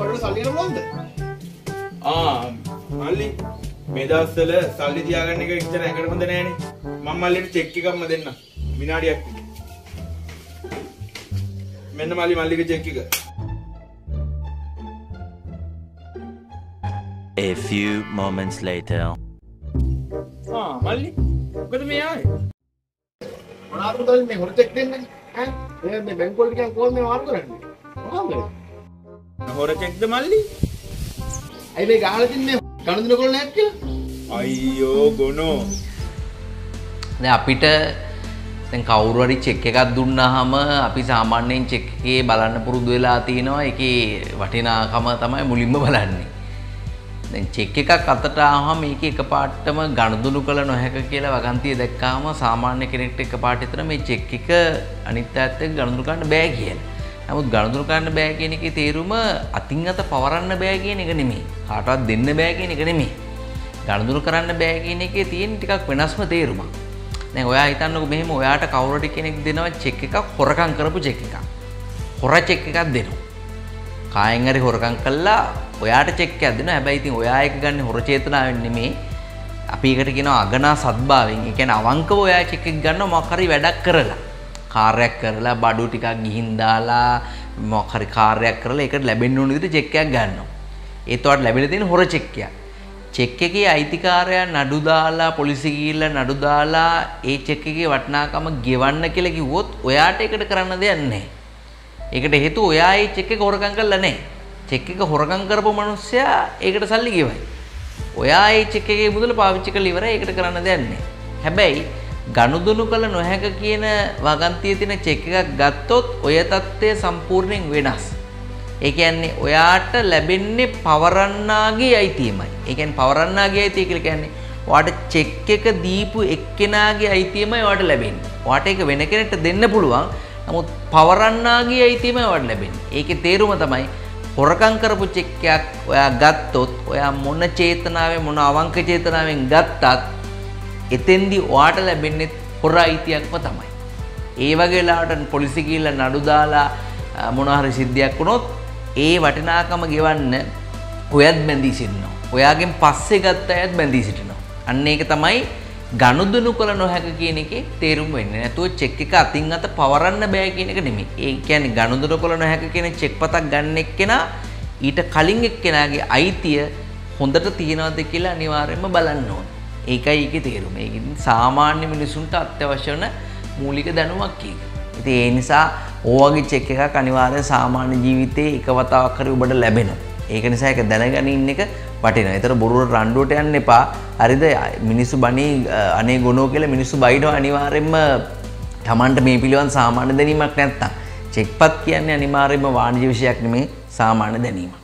බඩට සල්ලි ගන්න පුළුවන්ද? ආ මල්ලි මේ දවස්වල සල්ලි තියාගන්න එක ඉච්චර ඇඟට හොඳ නෑනේ මම මල්ලිට චෙක් එකක්ම දෙන්න විනාඩියක් මෙන්න මල්ලි මල්ලිගේ චෙක් එක A few moments later. ආ මල්ලි මොකද මේ ආවේ මොනවාද උදල් මේ හොර චෙක් දෙන්නේ? ඈ? මේ මේ බැංකුව වලට ගියන් කොහොමද මේ මාරු කරන්නේ? මොකක්ද? හොර චෙක්ද මල්ලි ඇයි මේ ගහලා තින්නේ ගණන් දෙන නැත් කියලා? අයියෝ ගොනෝ දැන් අපිට දැන් කවුරු හරි චෙක් එකක් දුන්නාම අපි සාමාන්‍යයෙන් චෙක් එකේ බලන්න පුරුදු වෙලා තිනවා ඒකේ වටිනාකම තමයි මුලින්ම බලන්නේ. දැන් චෙක් එකක් අතට ආවම මේක එකපාරටම ගණදුණු කළ නොහැක කියලා වගන්තිය දැක්කාම සාමාන්‍ය කෙනෙක්ට එකපාරට හිතන මේ චෙක් එක අනිත් පැත්තට ගණදුණු කරන්න බෑ කියලා. නමුත් ගණදුණු කරන්න බෑ කියන එකේ තේරුම අතින් අත පවරන්න බෑ කියන එක නෙමෙයි. කාටවත් දෙන්න බෑ කියන එක නෙමෙයි. ගණදුණු කරන්න බෑ කියන එකේ තියෙන ටිකක් වෙනස්ම තේරුමක්. දැන් ඔයා හිතන්නකෝ මෙහෙම ඔයාට කවුරු හරි කෙනෙක් දෙනවා චෙක් එකක් හොරකම් කරපු චෙක් එකක්. හොර චෙක් එකක් දෙනවා. කායෙන් හරි හොරකම් කළා ඔයාට චෙක් එකක් දෙනවා. හැබැයි ඉතින් ඔයා එක ගන්න හොර චේතනාවෙන් නෙමෙයි. අපි ඒකට කියනවා අගනා සද්භාවයෙන්. ඒ කියන්නේ අවංකව ඔයා චෙක් එක ගන්නවා මොකක් හරි වැඩක් කරලා. කාර්යයක් කරලා බඩු ටිකක් ගිහින් දාලා මොකක් හරි කාර්යයක් කරලා ඒකට ලැබෙන්න ඕන විදිහට චෙක් එකක් ගන්නවා. ඒත් ඔයාට ලැබිලා තියෙන හොර චෙක් එකක්. චෙක් එකේ අයිතිකාරයා නඩු දාලා පොලිසිය ගිහිල්ලා නඩු දාලා ඒ චෙක් එකේ වටිනාකම ගෙවන්න කියලා කිව්වොත් ඔයාට ඒකට කරන්න දෙයක් නැහැ. ඒකට හේතුව ඔයා ඒ චෙක් එක හොරකම් කරලා නැහැ. චෙක් එක හොරකම් කරපු මිනිස්සයා ඒකට සල්ලි ගෙවයි. ඔයා ඒ චෙක් එකේ මුදල පාවිච්චි කරලා ඉවරයි ඒකට කරන්න දෙයක් නැහැ. හැබැයි ගනුදෙනු කළ නොහැක කියන වගන්තියේ තියෙන චෙක් එකක් ගත්තොත් ඔය தත්ත්වය සම්පූර්ණයෙන් වෙනස්. ඒ කියන්නේ ඔයාට ලැබෙන්නේ පවරන්නාගේ අයිතියමයි. ඒ කියන්නේ පවරන්නාගේ අයිතිය කියලා කියන්නේ ඔයාට චෙක් එක දීපු එක්කෙනාගේ අයිතියමයි ඔයාට ලැබෙන්නේ. ඔයාට ඒක වෙන කෙනෙක්ට දෙන්න පුළුවන්. නමුත් පවරන්නාගේ අයිතියමයි ඔයාට ලැබෙන්නේ. ඒකේ තේරුම තමයි හොරකම් කරපු චෙක් එකක් ඔයා ගත්තොත් ඔයා මොන චේතනාවෙන් මොන අවංක චේතනාවෙන් ගත්තත් එතෙන්දි ඔයාට ලැබෙන්නේ හොර අයිතියක්ම තමයි. ඒ වගේ වෙලාවට පොලිසිය ගිහිල්ලා නඩු දාලා මොන හරි සිද්ධියක් වුණොත් ඒ වටිනාකම ගෙවන්න ඔයත් බැඳී සිටිනවා. ඔයාගෙන් පස්සේ ගත්ත අයත් බැඳී සිටිනවා. අන්න ඒක තමයි ගනුදෙනු කළ නොහැක කියන එකේ තේරුම වෙන්නේ. නැතුව චෙක් එක අතින් අත පවරන්න බෑ කියන එක නෙමෙයි. ඒ කියන්නේ ගනුදෙනු කළ නොහැක කියන චෙක් පතක් ගන්න එක්කෙනා ඊට කලින් එක්කෙනාගේ අයිතිය හොඳට තියනවද කියලා අනිවාර්යයෙන්ම බලන්න ඕනේ. ඒකයි ඒකේ තේරුම. ඒකින් සාමාන්‍ය මිනිසුන්ට අත්‍යවශ්‍ය වන මූලික දැනුමක් ඒක. ඉතින් ඒ නිසා ඕවගේ චෙක් එකක් අනිවාර්යෙන් සාමාන්‍ය ජීවිතේ එක වතාවක් හරි ඔබට ලැබෙනවා. ඒක නිසා ඒක දැනගනින්න එක වටිනවා. ඒතර බොරුවට රණ්ඩුවට යන්න එපා. හරිද? මිනිස්සු බණී අනේ ගොනෝ කියලා මිනිස්සු බයිනවා අනිවාර්යෙන්ම Tamanට මේ පිළිවන් සාමාන්‍ය දැනීමක් නැත්තම්. චෙක්පත් කියන්නේ අනිවාර්යෙන්ම වාණිජ විෂයක් නෙමේ සාමාන්‍ය දැනීමක්.